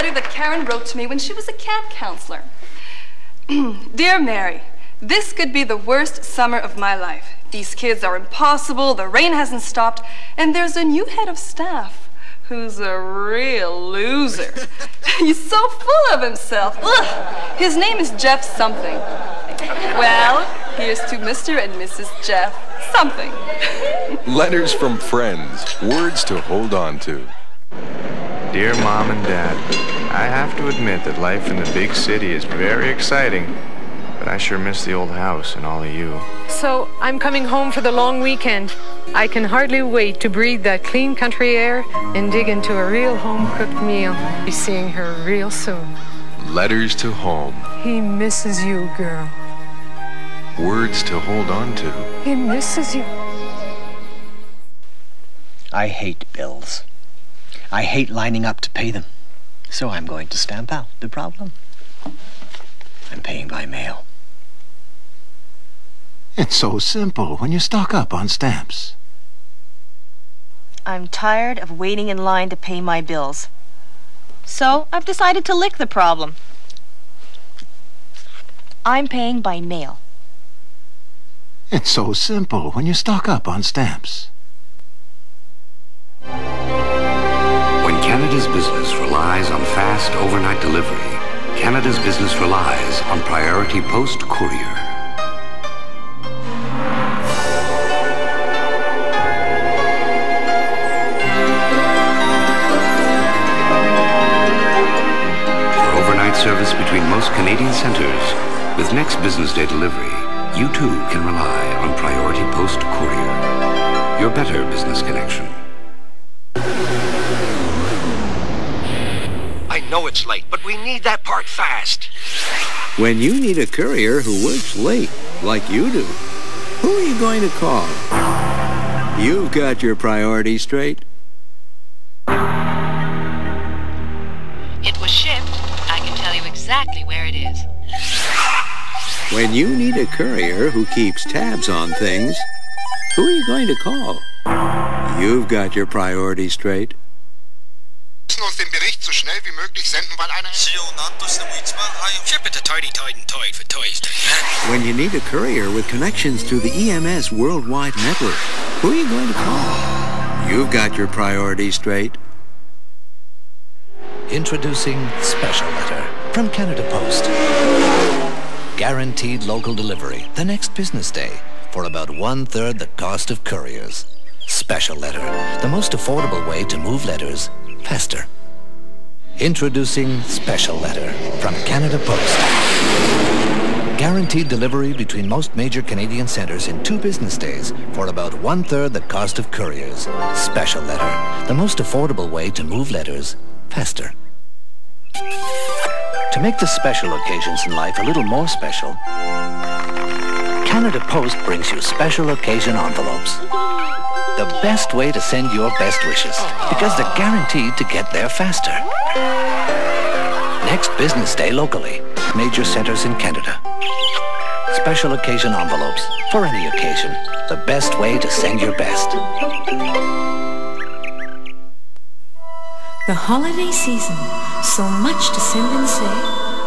letter that Karen wrote to me when she was a camp counselor. Dear Mary, this could be the worst summer of my life. These kids are impossible, the rain hasn't stopped, and there's a new head of staff who's a real loser. He's so full of himself. Ugh. His name is Jeff something. Well, here's to Mr. and Mrs. Jeff something. Letters from friends, words to hold on to. Dear Mom and Dad, I have to admit that life in the big city is very exciting, but I sure miss the old house and all of you. So I'm coming home for the long weekend. I can hardly wait to breathe that clean country air and dig into a real home-cooked meal. Be seeing her real soon. Letters to home, He misses you, girl. words to hold on to. He misses you. I hate bills. I hate lining up to pay them. So I'm going to stamp out the problem. I'm paying by mail. It's so simple when you stock up on stamps. I'm tired of waiting in line to pay my bills. So I've decided to lick the problem. I'm paying by mail. It's so simple when you stock up on stamps. Fast overnight delivery, Canada's business relies on Priority Post Courier. For overnight service between most Canadian centres, with next business day delivery, you too can rely on Priority Post Courier. Your better business connection. Know it's late, but we need that part fast. When you need a courier who works late, like you do, who are you going to call? You've got your priorities straight. It was shipped. I can tell you exactly where it is. When you need a courier who keeps tabs on things, who are you going to call? You've got your priorities straight. Wie möglich senden, weil einer... When you need a courier with connections to the EMS worldwide network, who are you going to call? You've got your priorities straight. Introducing Special Letter from Canada Post. Guaranteed local delivery the next business day for about one-third the cost of couriers. Special Letter, the most affordable way to move letters faster. Introducing Special Letter from Canada Post. Guaranteed delivery between most major Canadian centres in two business days for about one-third the cost of couriers. Special Letter, the most affordable way to move letters faster. To make the special occasions in life a little more special, Canada Post brings you special occasion envelopes. The best way to send your best wishes because they're guaranteed to get there faster. Next business day locally. Major centers in Canada. Special occasion envelopes for any occasion. The best way to send your best. The holiday season, so much to send and say.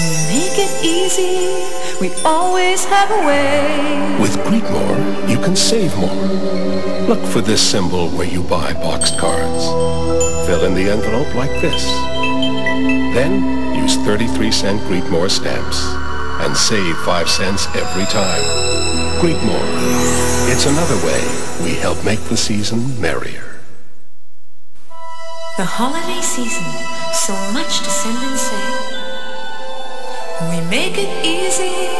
We make it easy, we always have a way. With Greetmore, you can save more. Look for this symbol where you buy boxed cards. Fill in the envelope like this. Then use 33 cent Greetmore stamps and save 5 cents every time. Greetmore. It's another way we help make the season merrier. The holiday season, so much to send and say. We make it easy,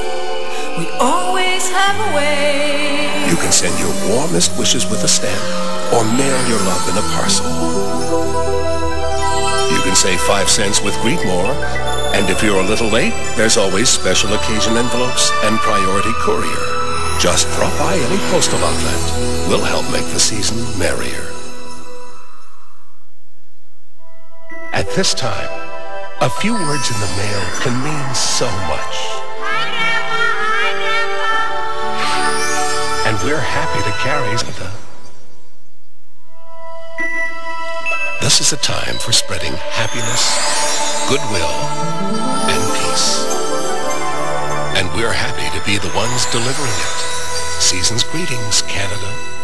we always have a way. You can send your warmest wishes with a stamp or mail your love in a parcel. You can save 5 cents with Greetmore. And if you're a little late, there's always special occasion envelopes and priority courier. Just drop by any postal outlet. We'll help make the season merrier. At this time, a few words in the mail can mean so much. And we're happy to carry the this is a time for spreading happiness, goodwill, and peace. And we're happy to be the ones delivering it. Season's greetings, Canada.